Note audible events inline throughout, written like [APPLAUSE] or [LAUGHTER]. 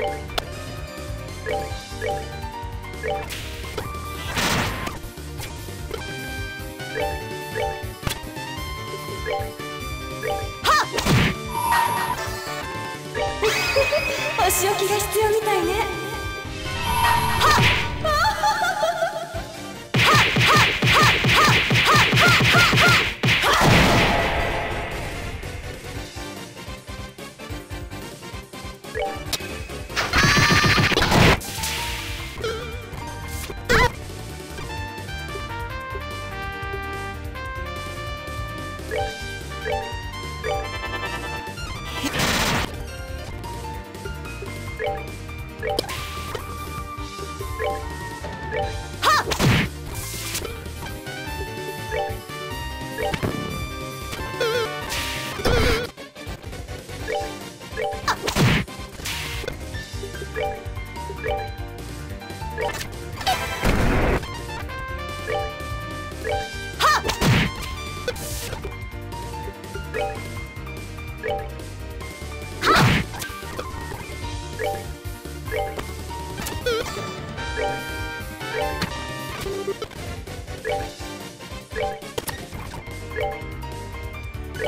[LAUGHS] [LAUGHS] お仕置きが必要み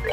こ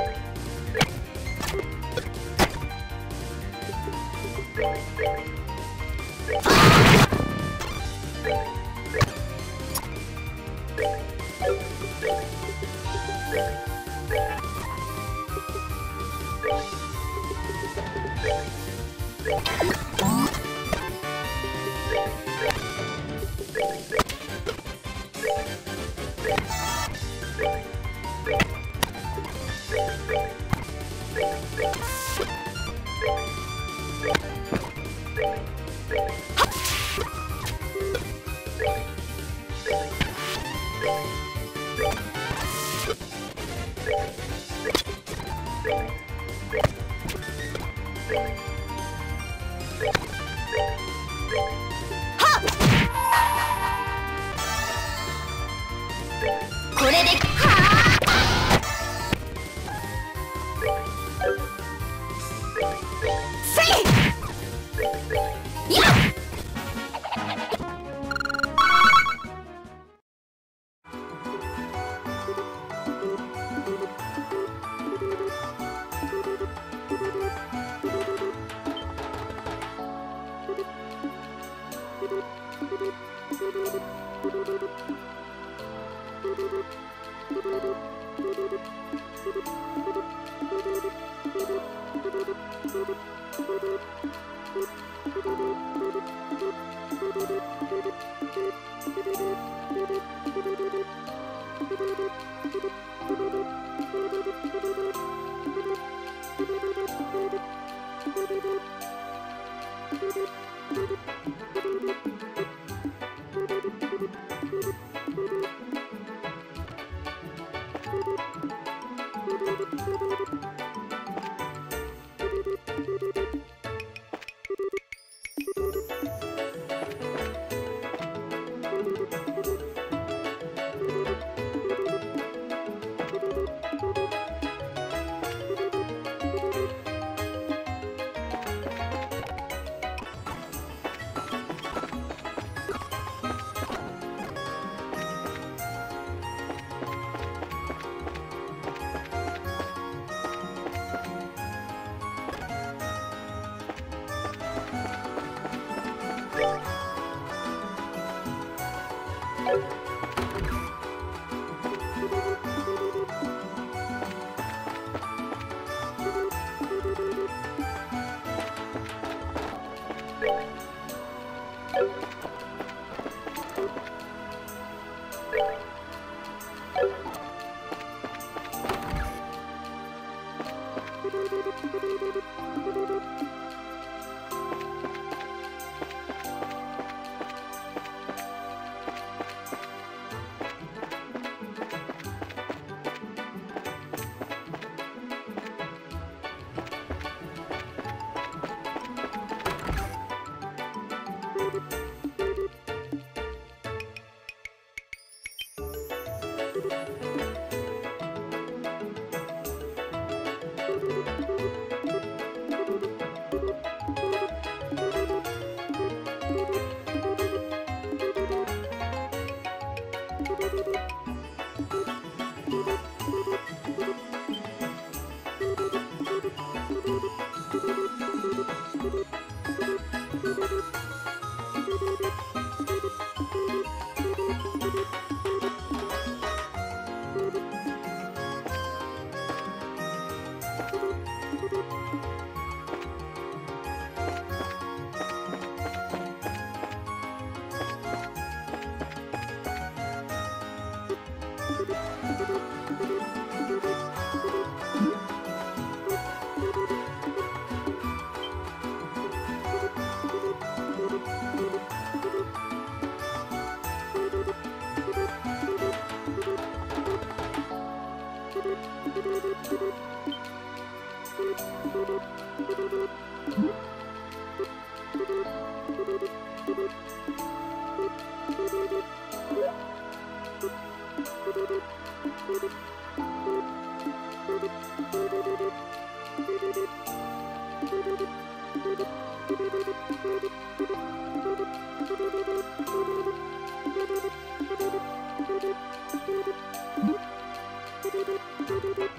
do do do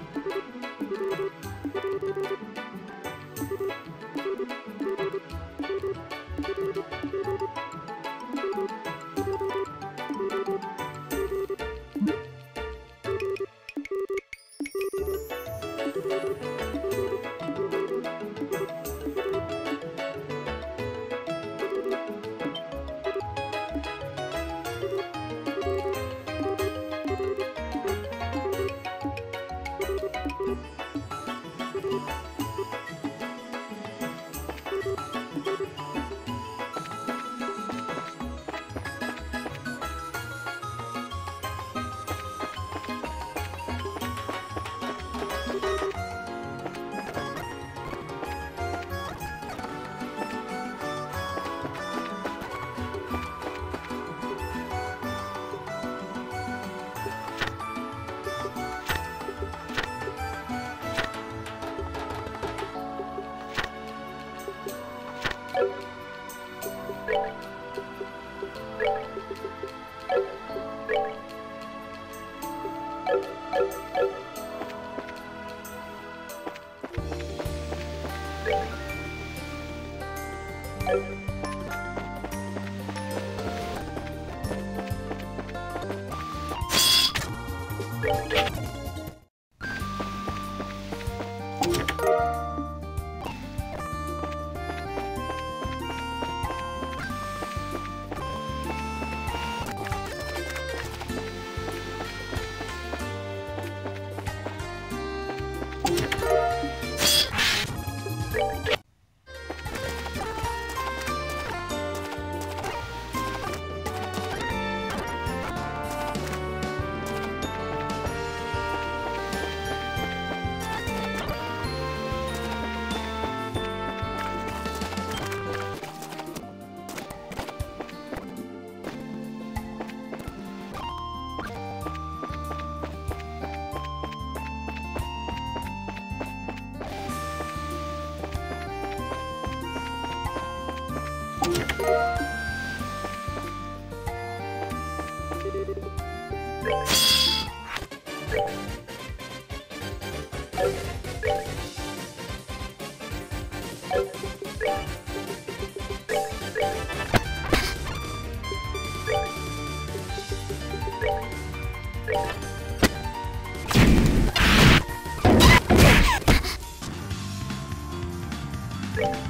you